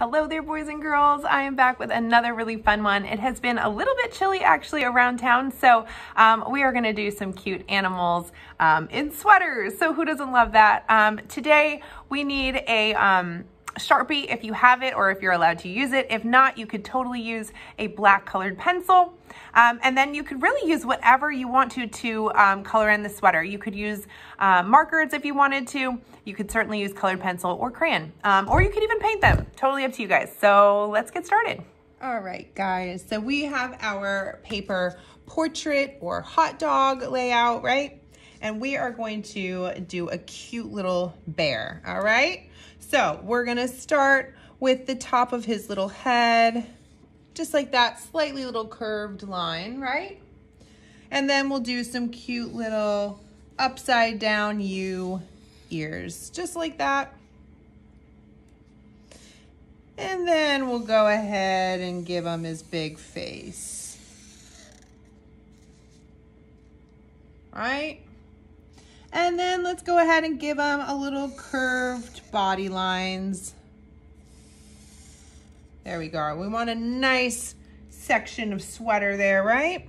Hello there, boys and girls. I am back with another really fun one. It has been a little bit chilly actually around town, so um, we are gonna do some cute animals um, in sweaters. So who doesn't love that? Um, today, we need a um, Sharpie if you have it or if you're allowed to use it. If not, you could totally use a black colored pencil. Um, and then you could really use whatever you want to to um, color in the sweater. You could use uh, markers if you wanted to. You could certainly use colored pencil or crayon. Um, or you could even paint them. Totally up to you guys. So let's get started. All right, guys. So we have our paper portrait or hot dog layout, right? And we are going to do a cute little bear, all right? So we're gonna start with the top of his little head, just like that slightly little curved line, right? And then we'll do some cute little upside down U ears, just like that. And then we'll go ahead and give him his big face. Right? And then let's go ahead and give him a little curved body lines. There we go. We want a nice section of sweater there, right?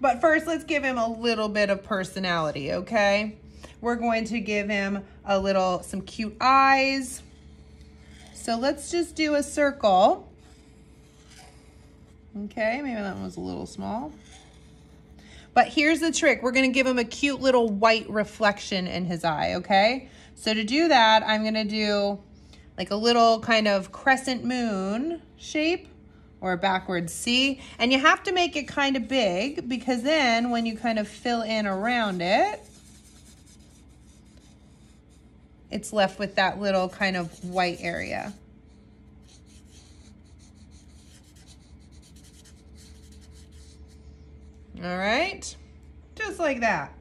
But first, let's give him a little bit of personality, okay? We're going to give him a little, some cute eyes. So let's just do a circle. Okay, maybe that one was a little small. But here's the trick. We're going to give him a cute little white reflection in his eye, okay? So to do that, I'm going to do like a little kind of crescent moon shape or a backwards C. And you have to make it kind of big because then when you kind of fill in around it, it's left with that little kind of white area. All right, just like that.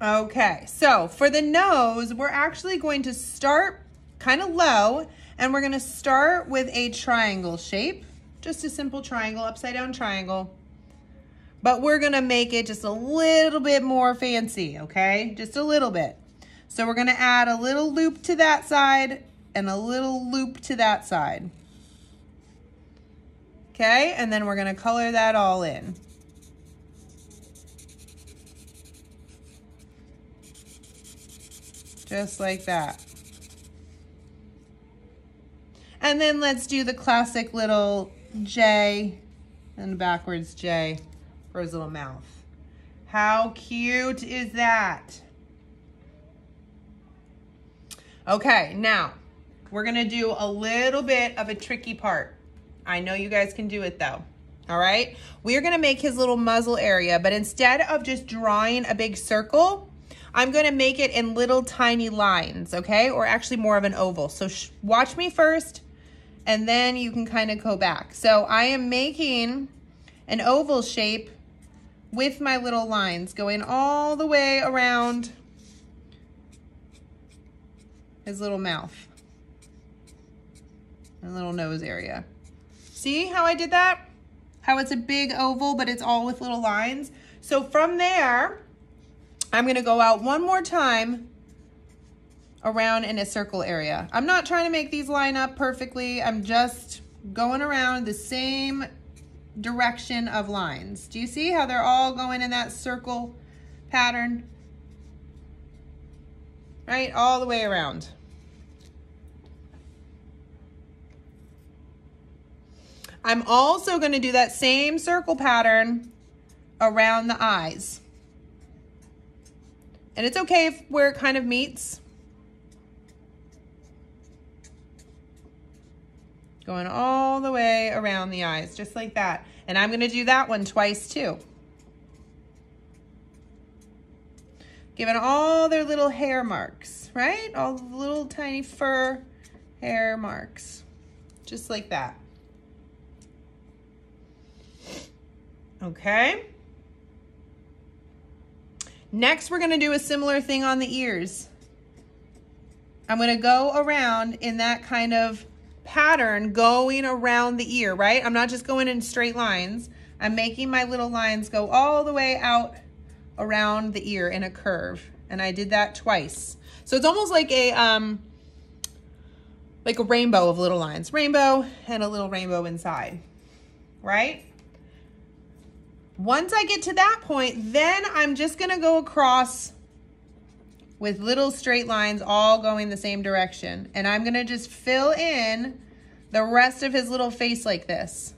Okay, so for the nose, we're actually going to start kind of low and we're gonna start with a triangle shape, just a simple triangle, upside down triangle. But we're gonna make it just a little bit more fancy, okay? Just a little bit. So we're gonna add a little loop to that side and a little loop to that side. Okay, and then we're gonna color that all in. Just like that. And then let's do the classic little J and backwards J for his little mouth. How cute is that? Okay, now we're gonna do a little bit of a tricky part. I know you guys can do it though. All right, we're gonna make his little muzzle area, but instead of just drawing a big circle, I'm gonna make it in little tiny lines, okay? Or actually more of an oval. So watch me first, and then you can kind of go back. So I am making an oval shape with my little lines going all the way around his little mouth and little nose area. See how I did that? How it's a big oval, but it's all with little lines. So from there, I'm gonna go out one more time around in a circle area. I'm not trying to make these line up perfectly. I'm just going around the same direction of lines. Do you see how they're all going in that circle pattern? Right, all the way around. I'm also going to do that same circle pattern around the eyes. And it's okay if where it kind of meets. Going all the way around the eyes, just like that. And I'm going to do that one twice too. Giving all their little hair marks, right? All the little tiny fur hair marks, just like that. Okay. Next, we're gonna do a similar thing on the ears. I'm gonna go around in that kind of pattern going around the ear, right? I'm not just going in straight lines. I'm making my little lines go all the way out around the ear in a curve. And I did that twice. So it's almost like a, um, like a rainbow of little lines. Rainbow and a little rainbow inside, right? Once I get to that point, then I'm just gonna go across with little straight lines all going the same direction. And I'm gonna just fill in the rest of his little face like this.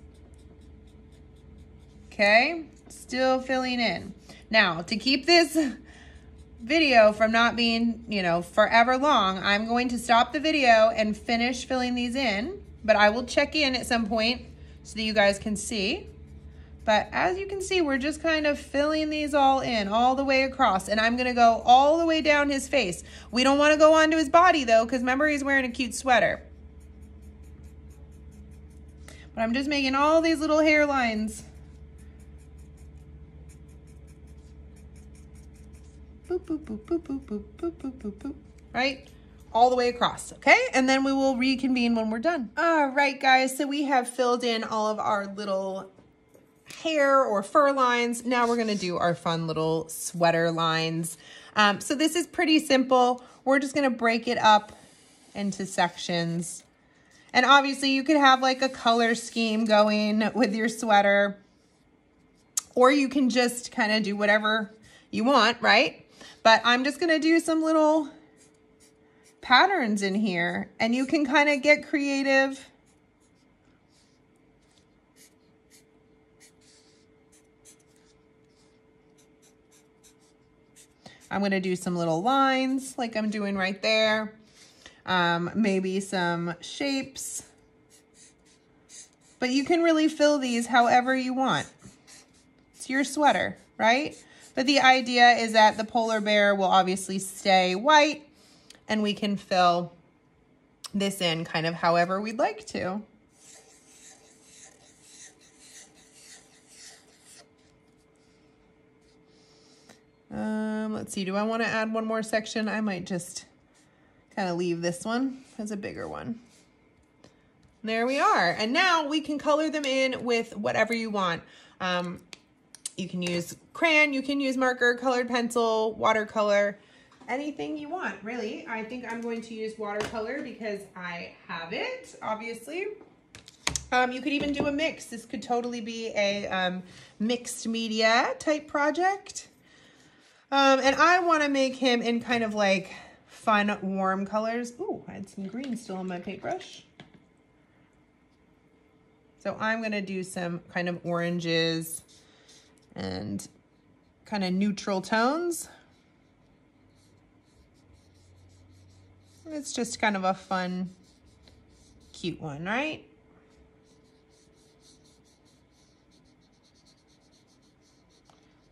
Okay, still filling in. Now, to keep this video from not being, you know, forever long, I'm going to stop the video and finish filling these in, but I will check in at some point so that you guys can see. But as you can see, we're just kind of filling these all in all the way across. And I'm gonna go all the way down his face. We don't wanna go onto his body though, because remember he's wearing a cute sweater. But I'm just making all these little hairlines. Boop, boop, boop, boop, boop, boop, boop, boop, boop, boop. Right? all the way across, okay? And then we will reconvene when we're done. All right, guys, so we have filled in all of our little hair or fur lines. Now we're gonna do our fun little sweater lines. Um, so this is pretty simple. We're just gonna break it up into sections. And obviously you could have like a color scheme going with your sweater or you can just kind of do whatever you want, right? But I'm just gonna do some little patterns in here and you can kind of get creative I'm going to do some little lines like I'm doing right there. Um, maybe some shapes. But you can really fill these however you want. It's your sweater, right? But the idea is that the polar bear will obviously stay white and we can fill this in kind of however we'd like to. Um, let's see, do I want to add one more section? I might just kind of leave this one as a bigger one. There we are. And now we can color them in with whatever you want. Um, you can use crayon, you can use marker, colored pencil, watercolor, anything you want, really. I think I'm going to use watercolor because I have it, obviously. Um, you could even do a mix. This could totally be a um, mixed media type project. Um, and I want to make him in kind of like fun, warm colors. Ooh, I had some green still on my paintbrush. So I'm going to do some kind of oranges and kind of neutral tones. It's just kind of a fun, cute one, right?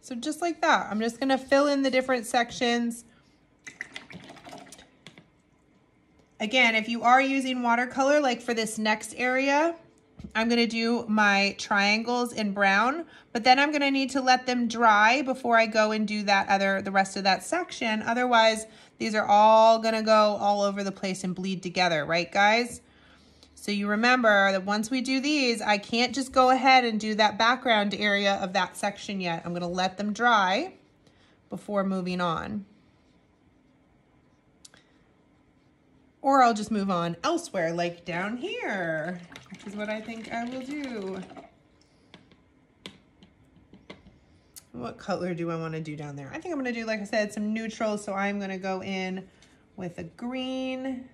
So just like that, I'm just gonna fill in the different sections. Again, if you are using watercolor, like for this next area, I'm gonna do my triangles in brown, but then I'm gonna need to let them dry before I go and do that other, the rest of that section. Otherwise, these are all gonna go all over the place and bleed together, right guys? So you remember that once we do these, I can't just go ahead and do that background area of that section yet. I'm gonna let them dry before moving on. Or I'll just move on elsewhere, like down here, which is what I think I will do. What color do I wanna do down there? I think I'm gonna do, like I said, some neutrals. So I'm gonna go in with a green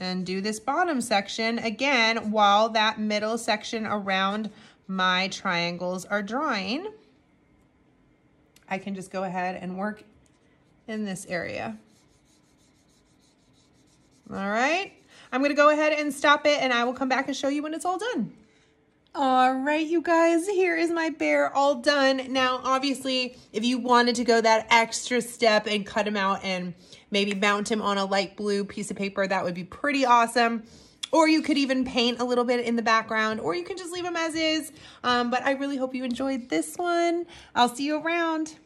and do this bottom section again while that middle section around my triangles are drying. I can just go ahead and work in this area. All right, I'm gonna go ahead and stop it and I will come back and show you when it's all done. All right, you guys, here is my bear all done. Now, obviously, if you wanted to go that extra step and cut him out and maybe mount him on a light blue piece of paper, that would be pretty awesome. Or you could even paint a little bit in the background, or you can just leave him as is. Um, but I really hope you enjoyed this one. I'll see you around.